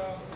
um,